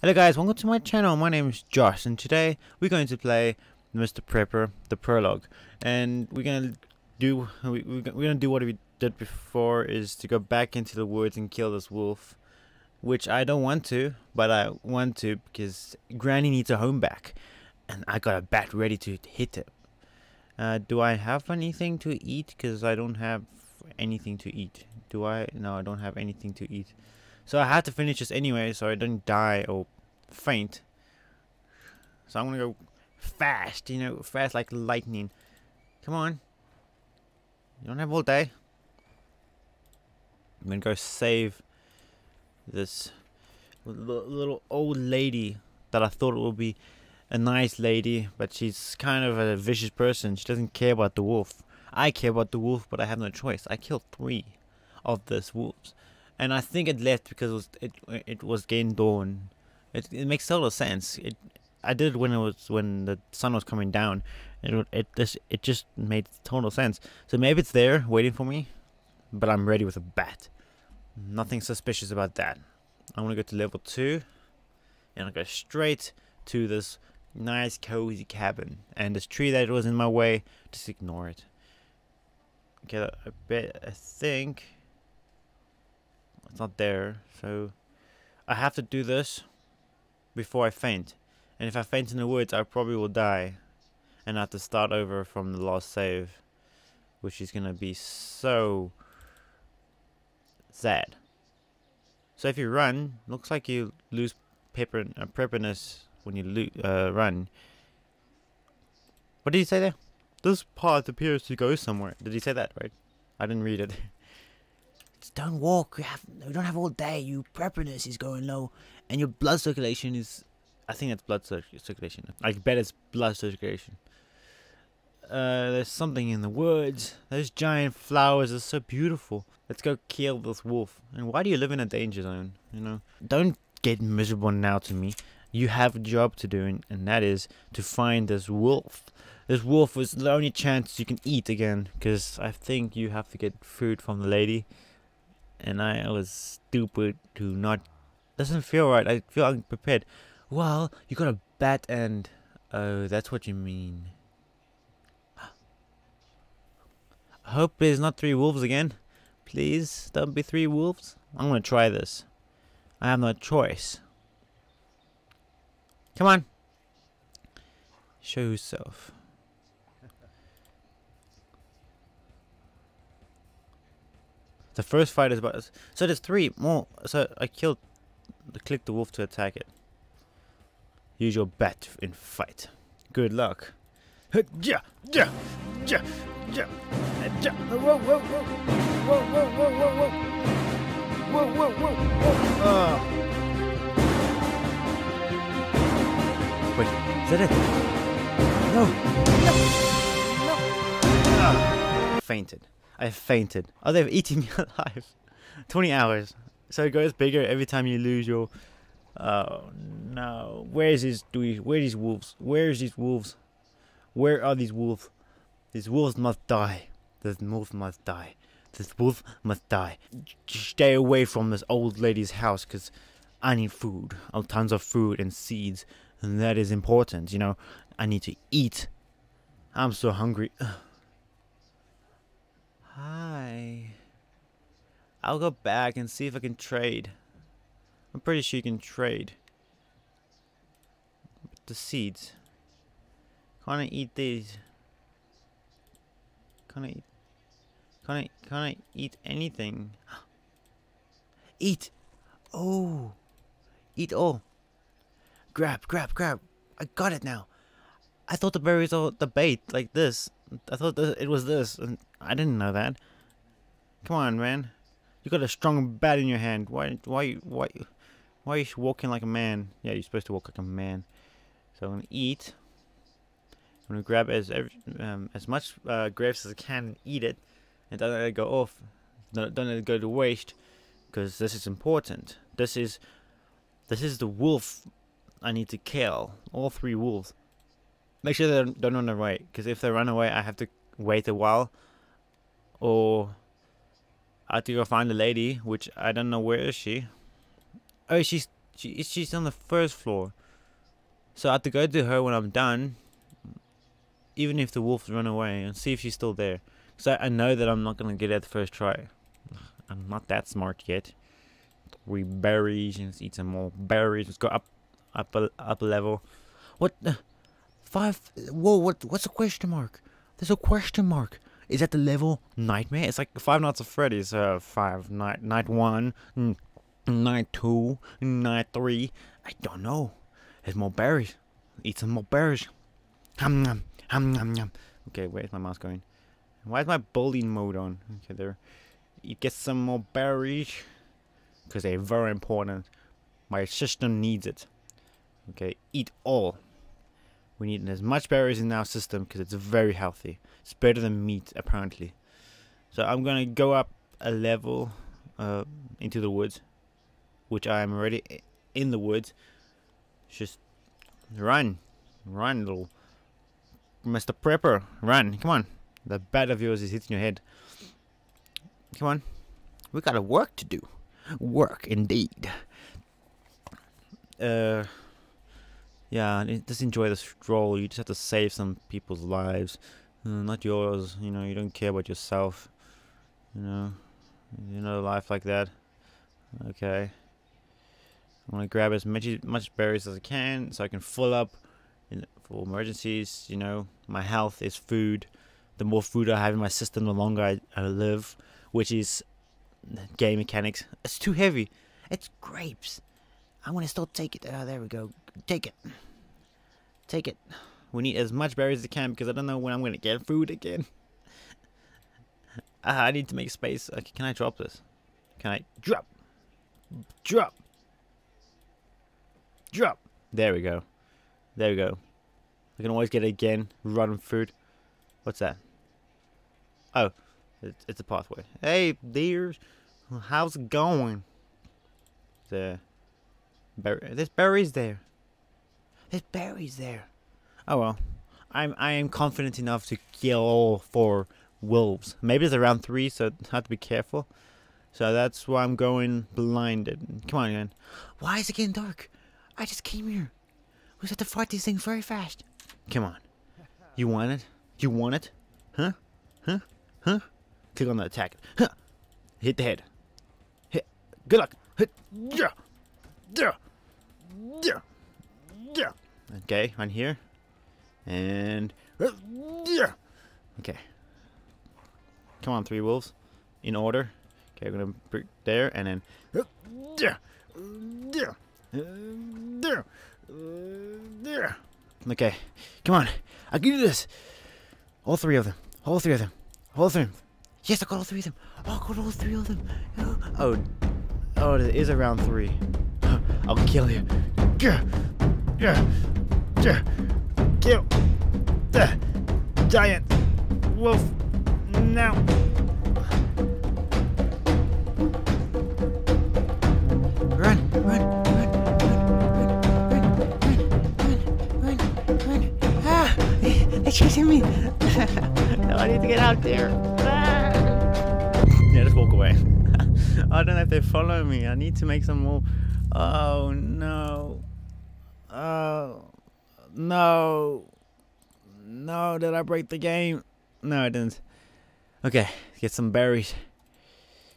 Hello guys, welcome to my channel. My name is Josh and today we're going to play Mr. Prepper, the prologue. And we're going to do we, we're going to do what we did before is to go back into the woods and kill this wolf. Which I don't want to, but I want to because Granny needs a home back. And I got a bat ready to hit it. Uh, do I have anything to eat? Because I don't have anything to eat. Do I? No, I don't have anything to eat. So I had to finish this anyway, so I don't die or faint. So I'm gonna go fast, you know, fast like lightning. Come on. You don't have all day. I'm gonna go save this little old lady that I thought would be a nice lady, but she's kind of a vicious person. She doesn't care about the wolf. I care about the wolf, but I have no choice. I killed three of these wolves and I think it left because it was it, it was getting dawn. It it makes total sense. It I did it when it was when the sun was coming down. It it this it just made total sense. So maybe it's there waiting for me, but I'm ready with a bat. Nothing suspicious about that. I'm gonna go to level two, and I'll go straight to this nice cozy cabin. And this tree that was in my way, just ignore it. Okay, I bet I think it's not there, so I have to do this before I faint. And if I faint in the woods, I probably will die. And I have to start over from the last save. Which is going to be so sad. So if you run, looks like you lose paper, uh, prepperness when you uh, run. What did he say there? This path appears to go somewhere. Did he say that, right? I didn't read it. don't walk. You have you don't have all day. Your prepperness is going low, and your blood circulation is. I think that's blood circulation. I bet it's blood circulation. Uh, there's something in the woods. Those giant flowers are so beautiful. Let's go kill this wolf. And why do you live in a danger zone? You know, don't get miserable now to me. You have a job to do, and that is to find this wolf. This wolf is the only chance you can eat again, because I think you have to get food from the lady and I was stupid to not. Doesn't feel right. I feel unprepared. Well, you got a bat and. Oh, that's what you mean. I hope there's not three wolves again. Please, don't be three wolves. I'm gonna try this. I have no choice. Come on. Show yourself. The first fight is about... So there's three more. So I killed... The click the wolf to attack it. Use your bat in fight. Good luck. Yeah, yeah, yeah, yeah, yeah. Whoa, whoa, whoa, whoa, whoa, whoa, whoa, whoa, whoa, whoa, whoa, whoa. Uh. Wait, is that it? No, no, no. Uh. Fainted. I fainted. Oh, they've eaten me alive. 20 hours. So it goes bigger every time you lose your... Oh, no. Where is this... Do we, where are these wolves? Where is these wolves? Where are these wolves? These wolves must die. This wolf must die. This wolf must die. Stay away from this old lady's house because I need food. Oh, tons of food and seeds. And that is important, you know. I need to eat. I'm so hungry. Hi. I'll go back and see if I can trade. I'm pretty sure you can trade. The seeds. Can I eat these? Can I eat? Can I, can I eat anything? eat! Oh! Eat all! Grab, grab, grab! I got it now! I thought the berries are the bait, like this. I thought it was this, and I didn't know that. Come on, man. You got a strong bat in your hand. Why, why, why, why are you walking like a man? Yeah, you're supposed to walk like a man. So I'm gonna eat. I'm gonna grab as um, as much uh, grapes as I can and eat it, and don't let it go off. Don't, don't let it go to waste, because this is important. This is, this is the wolf I need to kill. All three wolves. Make sure they don't, run away, because if they run away, I have to wait a while, or I have to go find the lady, which I don't know where is she. Oh, she's She she's on the first floor. So I have to go to her when I'm done, even if the wolves run away, and see if she's still there. So I know that I'm not gonna get it the first try. I'm not that smart yet. We berries. Let's eat some more berries. Let's go up, up, up a level. What? The? Five. Whoa! What? What's a question mark? There's a question mark. Is that the level nightmare? It's like Five Nights at Freddy's. Uh, five night night one, night two, night three. I don't know. There's more berries. Eat some more berries. Hum hum. Okay, where's my mouse going? Why is my bullying mode on? Okay, there. You get some more berries because they're very important. My system needs it. Okay, eat all. We need as much berries in our system because it's very healthy. It's better than meat, apparently. So I'm gonna go up a level uh, into the woods, which I am already in the woods. Just run. Run, little Mr. Prepper. Run. Come on. The bat of yours is hitting your head. Come on. We got a work to do. Work, indeed. Uh, yeah, just enjoy the stroll. You just have to save some people's lives. Uh, not yours. You know, you don't care about yourself. You know, you know, life like that. Okay. I want to grab as much much berries as I can so I can fill up for emergencies. You know, my health is food. The more food I have in my system, the longer I, I live, which is game mechanics. It's too heavy. It's grapes. I want to still take it. Oh, there we go. Take it. Take it. We need as much berries as we can because I don't know when I'm going to get food again. uh, I need to make space. Okay, can I drop this? Can I drop? Drop. Drop. There we go. There we go. I can always get it again. Run food. What's that? Oh, it's, it's a pathway. Hey, dears. How's it going? The berry. there's berries there. There's berries there. Oh well. I'm I am confident enough to kill all four wolves. Maybe it's around three, so I have to be careful. So that's why I'm going blinded. Come on, man. Why is it getting dark? I just came here. We have to fight these things very fast. Come on. You want it? You want it? Huh? Huh? Huh? Click on the attack. Huh. Hit the head. Hit. Good luck. Hit. Yeah. Yeah. Yeah. Yeah. Okay, on here. And. Yeah. Okay. Come on, three wolves. In order. Okay, we're gonna put there and then. Yeah. Yeah. Yeah. Yeah. Okay. Come on. I can do this. All three of them. All three of them. All three of them. Yes, I got all three of them. Oh, I got all three of them. Oh, oh, it is around three. I'll kill you. Yeah. Yeah. Kill the giant wolf now. Run, run, run, run, run, run, run, run. Ah, they chasing me. no, I need to get out there. Ah. Yeah, just walk away. I don't know if they follow me. I need to make some more. Oh no. No. No, did I break the game? No, I didn't. Okay, get some berries.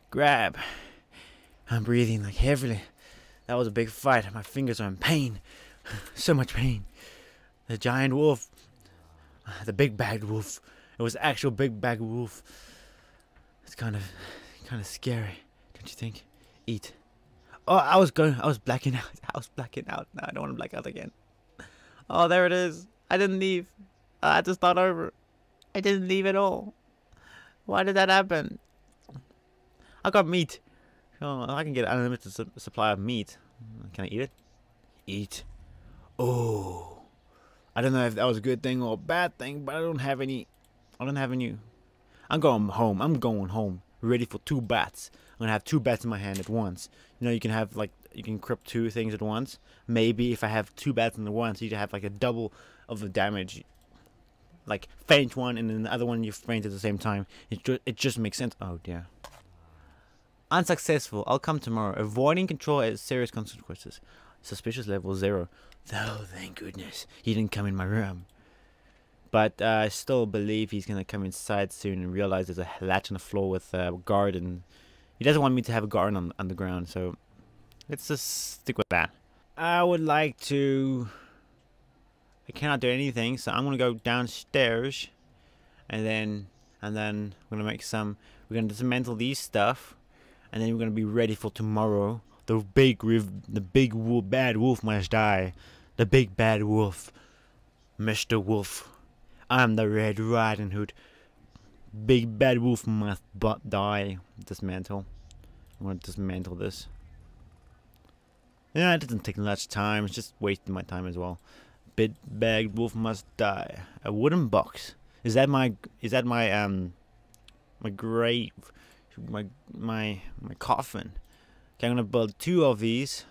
Grab. I'm breathing like heavily. That was a big fight. My fingers are in pain. So much pain. The giant wolf. The big bad wolf. It was actual big bad wolf. It's kind of, kind of scary, don't you think? Eat. Oh, I was going. I was blacking out. I was blacking out. No, I don't want to black out again. Oh, there it is. I didn't leave. I had to start over. I didn't leave at all. Why did that happen? I got meat. Oh, I can get an unlimited su supply of meat. Can I eat it? Eat. Oh. I don't know if that was a good thing or a bad thing, but I don't have any. I don't have any. I'm going home. I'm going home. Ready for two bats. I'm gonna have two bats in my hand at once. You know, you can have like you can equip two things at once. Maybe if I have two bats in the once, you can have like a double of the damage. Like faint one and then the other one you faint at the same time. It ju it just makes sense. Oh dear. Unsuccessful. I'll come tomorrow. Avoiding control has serious consequences. Suspicious level zero. Oh, thank goodness. He didn't come in my room. But uh, I still believe he's going to come inside soon and realize there's a latch on the floor with a garden. He doesn't want me to have a garden on, on the ground, so let's just stick with that. I would like to... I cannot do anything, so I'm to go downstairs. And then, and then we're to make some... We're to dismantle these stuff. And then we're to be ready for tomorrow. The big, the big wolf, bad wolf must die. The big bad wolf. Mr. Wolf. I'm the Red Riding Hood. Big bad wolf must but die. Dismantle. I'm gonna dismantle this. Yeah, it doesn't take much time. It's just wasting my time as well. Bit bagged wolf must die. A wooden box. Is that my? Is that my um? My grave. My my my coffin. Okay, I'm gonna build two of these.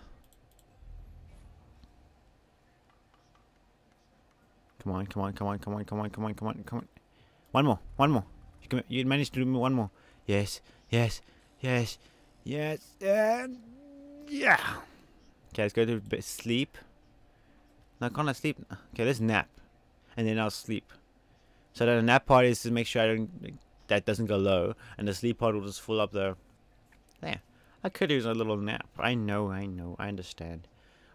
Come on, come on, come on, come on, come on, come on, come on, come on. One more, one more. You, can, you managed to do me one more. Yes, yes, yes, yes, and yeah. Okay, let's go to sleep. No, can't I sleep? Okay, let's nap, and then I'll sleep. So that the nap part is to make sure I don't that doesn't go low, and the sleep part will just fill up the. There, I could use a little nap. I know, I know, I understand,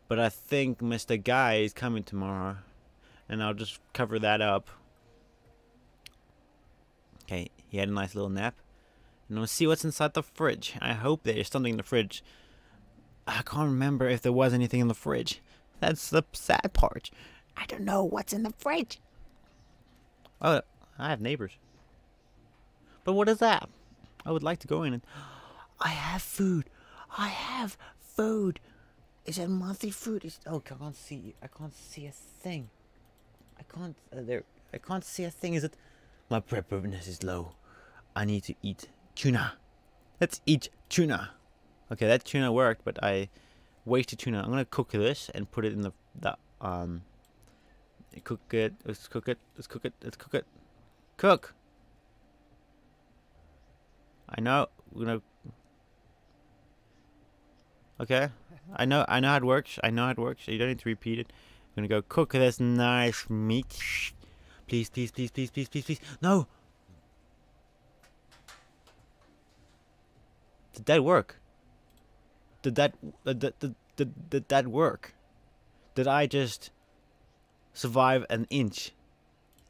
but I think Mr. Guy is coming tomorrow and I'll just cover that up. Okay, he had a nice little nap. And we'll see what's inside the fridge. I hope there's something in the fridge. I can't remember if there was anything in the fridge. That's the sad part. I don't know what's in the fridge. Oh, I have neighbors. But what is that? I would like to go in and... I have food. I have food. Is it monthly food? Is, oh, I can't see. I can't see a thing. I can't. Uh, there. I can't see a thing. Is it? My preparedness is low. I need to eat tuna. Let's eat tuna. Okay, that tuna worked, but I wasted tuna. I'm gonna cook this and put it in the the um. Cook it. Let's cook it. Let's cook it. Let's cook it. Cook. I know. We're gonna. Okay. I know. I know how it works. I know how it works. You don't need to repeat it I'm gonna go cook this nice meat. Please, please, please, please, please, please, please. No! Did that work? Did that, uh, did, did, did, that work? Did I just survive an inch?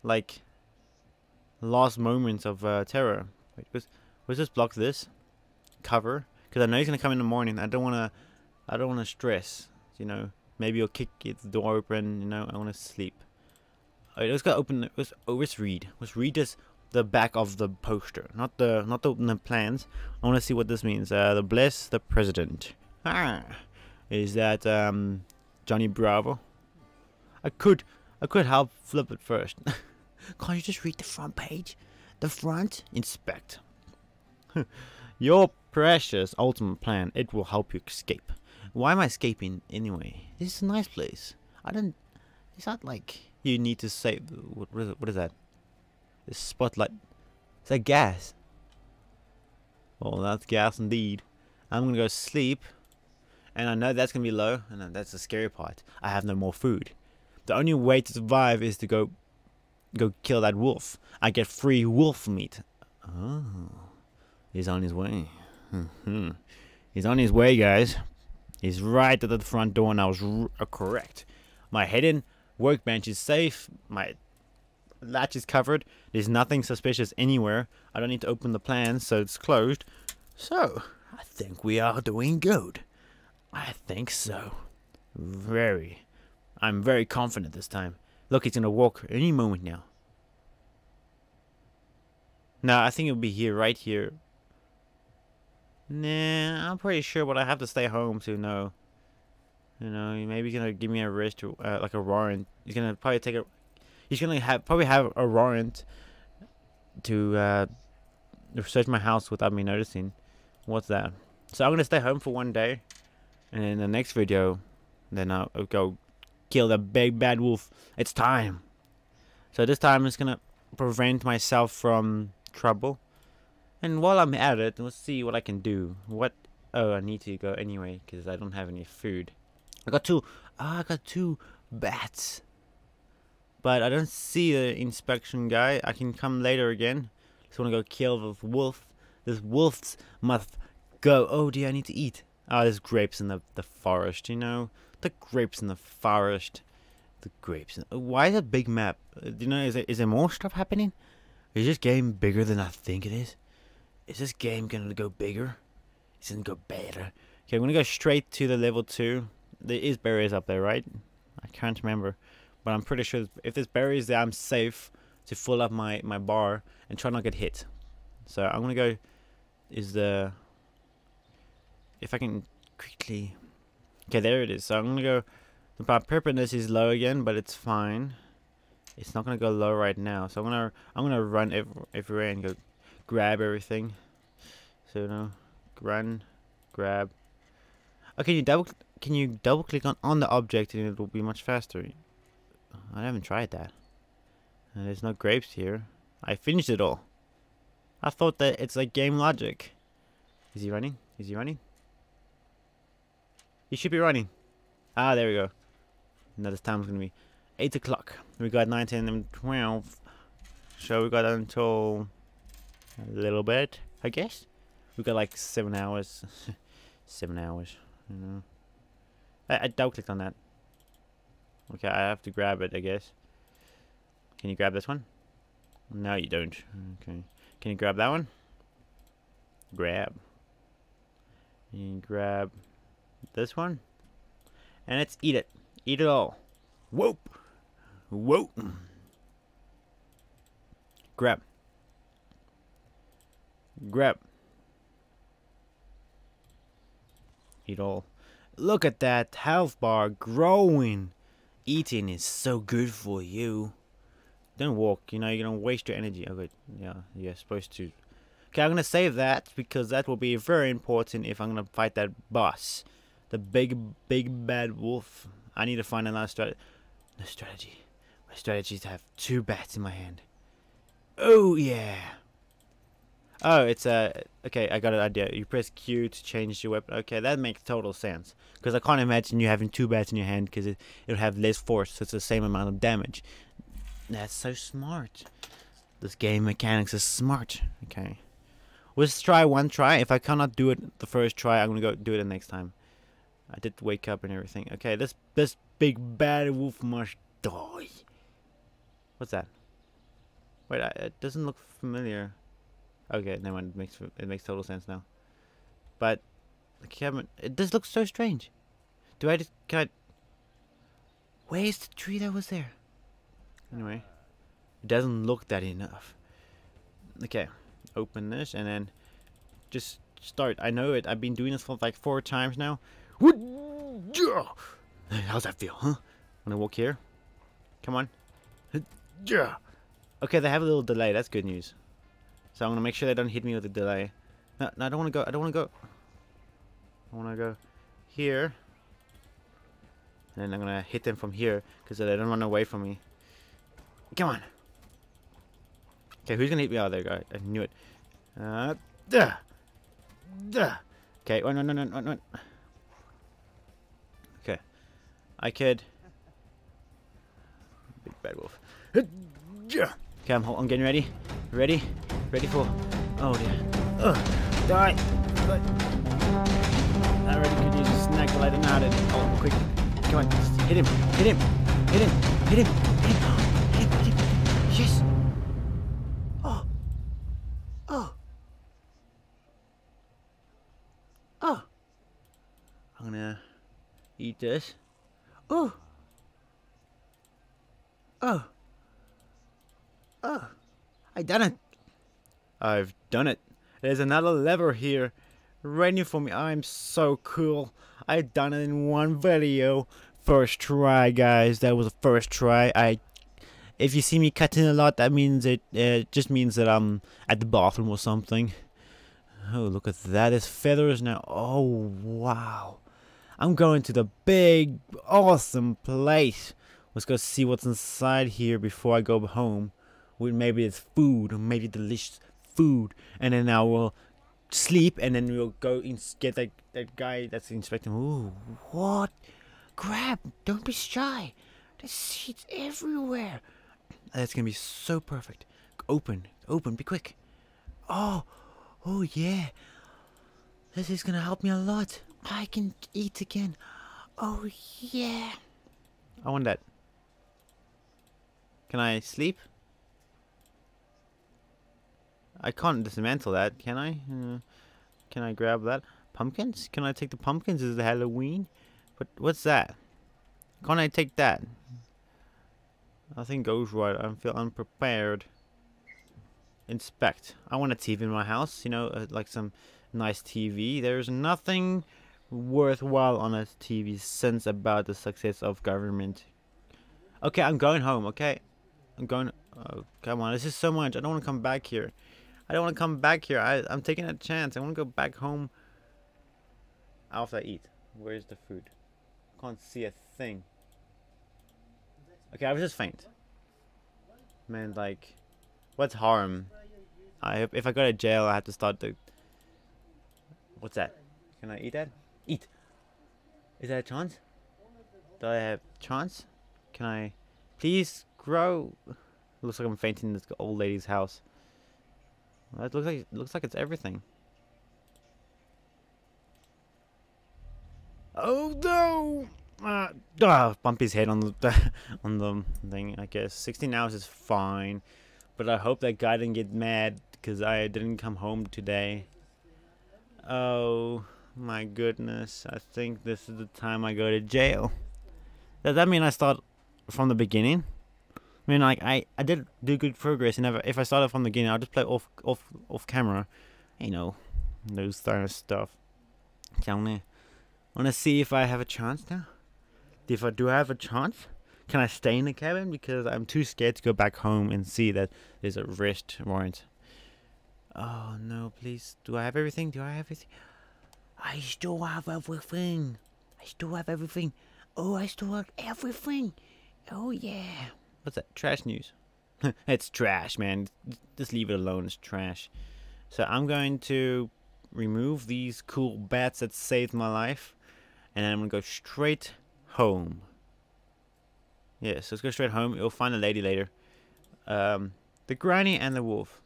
Like, last moments of uh, terror. Wait, let's, let's just block this. Cover. Because I know he's gonna come in the morning. I don't wanna, I don't wanna stress, you know. Maybe you'll kick the door open, you know, I want to sleep. Alright, let's go open, oh, let's read. Let's read this, the back of the poster, not the, not the, the plans. I want to see what this means. Uh, the bless the president. Is that, um, Johnny Bravo? I could, I could help flip it first. Can't you just read the front page? The front? Inspect. Your precious ultimate plan, it will help you escape. Why am I escaping anyway? This is a nice place. I don't... It's not like you need to save... What, what, is, it? what is that? The spotlight. Is that gas? Well, that's gas indeed. I'm gonna go sleep. And I know that's gonna be low. And that's the scary part. I have no more food. The only way to survive is to go... Go kill that wolf. I get free wolf meat. Oh. He's on his way. He's on his way, guys. He's right at the front door and I was uh, correct. My hidden workbench is safe. My latch is covered. There's nothing suspicious anywhere. I don't need to open the plans, so it's closed. So, I think we are doing good. I think so. Very. I'm very confident this time. Look, he's gonna walk any moment now. No, I think it'll be here, right here. Nah, I'm pretty sure, but I have to stay home to know. You know, maybe he's gonna give me a wrist, uh, like a warrant. He's gonna probably take a. He's gonna have probably have a warrant to uh, search my house without me noticing. What's that? So I'm gonna stay home for one day, and in the next video, then I'll, go kill the big bad wolf. It's time. So this time I'm just gonna prevent myself from trouble. And while I'm at it, let's see what I can do. What? Oh, I need to go anyway because I don't have any food. I got two. Ah, I got two bats. But I don't see the inspection guy. I can come later again. Just want to go kill this wolf. This wolf's must go. Oh dear, I need to eat. Oh, there's grapes in the, the forest, you know? The grapes in the forest. The grapes. In, why is a big map? Do you know, is there, is there more stuff happening? Is this game bigger than I think it is? Is this game gonna go bigger? Is it gonna go better? Okay, I'm gonna go straight to the level 2. There is berries up there, right? I can't remember. But I'm pretty sure if there's berries there, I'm safe to fill up my, my bar and try not get hit. So I'm gonna go... Is the... If I can quickly... Okay, there it is. So I'm gonna go... The preparedness is low again, but it's fine. It's not gonna go low right now. So I'm gonna I'm gonna run ev everywhere and go grab everything. So know, run, grab. Oh, can you double can you double click on on the object and it will be much faster? I haven't tried that. And there's no grapes here. I finished it all. I thought that it's like game logic. Is he running? Is he running? He should be running. Ah, there we go. Now this time's gonna be 8 o'clock. We got 19 and 12. So we got until a little bit, I guess. We got like 7 hours. 7 hours, you know. I, I double clicked on that. Okay, I have to grab it, I guess. Can you grab this one? No, you don't. Okay. Can you grab that one? Grab. You grab this one. And let's eat it. Eat it all. Whoop. Whoop. Grab. Grab. Eat all. Look at that health bar growing. Eating is so good for you. Don't walk, you know, you're gonna waste your energy. Okay, yeah, you're supposed to. Okay, I'm gonna save that because that will be very important if I'm gonna fight that boss. The big, big bad wolf. I need to find another strategy. No strategy. My strategy is to have two bats in my hand. Oh, yeah. Oh, it's a... Uh, okay, I got an idea. You press Q to change your weapon. Okay, that makes total sense. Because I can't imagine you having two bats in your hand because it, it'll have less force. So it's the same amount of damage. That's so smart. This game mechanics is smart. Okay. Let's try one try. If I cannot do it the first try, I'm going to go do it the next time. I did wake up and everything. Okay, this this big bad wolf must die. What's that? Wait, I, it doesn't look familiar. Okay, never mind. It makes it makes total sense now. But the camera, it does so strange. Do I just can I? Where's the tree that was there? Anyway, it doesn't look that enough. Okay, open this and then just start. I know it. I've been doing this for like four times now. How's that feel, huh? When I walk here? Come on. Okay, they have a little delay. That's good news. So I'm gonna make sure they don't hit me with a delay. No, no I don't want to go. I don't want to go. I want to go here. And then I'm gonna hit them from here because they don't run away from me. Come on. Okay, who's gonna hit me out oh, there, guy? I knew it. Uh, duh, duh. Okay, one, one, one, one, one. Okay, I could. Big bad wolf. Okay, I'm, I'm getting ready. Ready? Ready for... Oh dear. Ugh. Die! I already could use a but I didn't know how to... Oh, quick. Come on. Hit him. Hit him. Hit him. Hit him. Hit him. Hit him. Hit him. Yes! Oh. Oh. Oh. I'm gonna eat this. Oh. Oh. Oh. I done it. I've done it. There's another lever here ready for me. I'm so cool. I done it in one video. First try, guys. That was the first try. I if you see me cutting a lot, that means it, it just means that I'm at the bathroom or something. Oh, look at that. There's feathers now. Oh, wow. I'm going to the big, awesome place. Let's go see what's inside here before I go home with maybe it's food or maybe delicious food and then I will sleep and then we'll go and get that, that guy that's inspecting ooh what grab. Don't be shy. There's seeds everywhere. That's gonna be so perfect. Open, open, be quick. Oh, oh yeah. This is gonna help me a lot. I can eat again. Oh yeah. I want that. Can I sleep? I can't dismantle that, can I? Uh, can I grab that? Pumpkins? Can I take the pumpkins? Is it Halloween? But what's that? Can't I take that? Nothing goes right. I feel unprepared. Inspect. I want a TV in my house. You know, uh, like some nice TV. There's nothing worthwhile on a TV since about the success of government. Okay, I'm going home. Okay, I'm going. Oh, come on. This is so much. I don't want to come back here. I don't want to come back here. I, I'm taking a chance. I want to go back home after I eat. Where's the food? Can't see a thing. Okay, I was just faint. Man, like, what's harm? I hope if I go to jail, I have to start the. What's that? Can I eat that? Eat. Is that a chance? Do I have chance? Can I, please grow? Looks like I'm fainting in this old lady's house. That looks like looks like it's everything. Oh no! Uh, uh, bump his head on the on the thing. I guess 16 hours is fine, but I hope that guy didn't get mad because I didn't come home today. Oh my goodness! I think this is the time I go to jail. Does that mean I start from the beginning? I mean, like I, I did do good progress, and if, I started from the beginning, I'll just play off off off camera, you know, those kind of stuff. Tell me, Wanna see if I have a chance now? If I do have a chance, can I stay in the cabin? Because I'm too scared to go back home and see that there's a arrest warrant. Oh no, please. Do I have everything? Do I have everything? I still have everything. I still have everything. Oh, I still have everything. Oh yeah. What's that? Trash news. it's trash, man. Just leave it alone. It's trash. So I'm going to remove these cool bats that saved my life and then I'm gonna go straight home. Yeah, so let's go straight home. You'll find a lady later. Um, the granny and the wolf.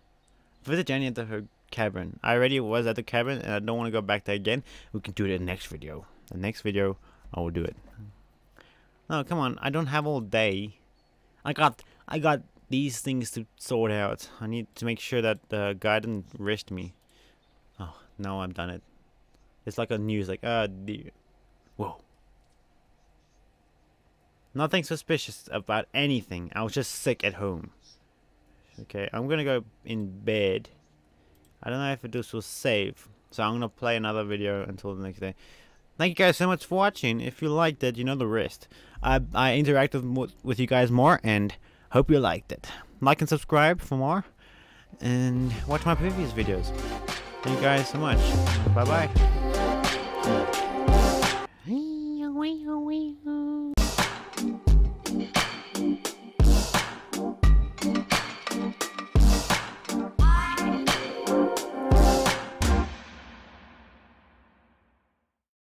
Visit Jenny at the, her cabin. I already was at the cabin and I don't want to go back there again. We can do it in the next video. The next video, I will do it. No, come on. I don't have all day. I got, I got these things to sort out. I need to make sure that the guy didn't arrest me. Oh, no, I've done it. It's like a news, like, uh, the Whoa. Nothing suspicious about anything. I was just sick at home. Okay, I'm gonna go in bed. I don't know if this will save. So I'm gonna play another video until the next day. Thank you guys so much for watching. If you liked it, you know the rest. I, I interacted with you guys more and hope you liked it. Like and subscribe for more. And watch my previous videos. Thank you guys so much. Bye bye.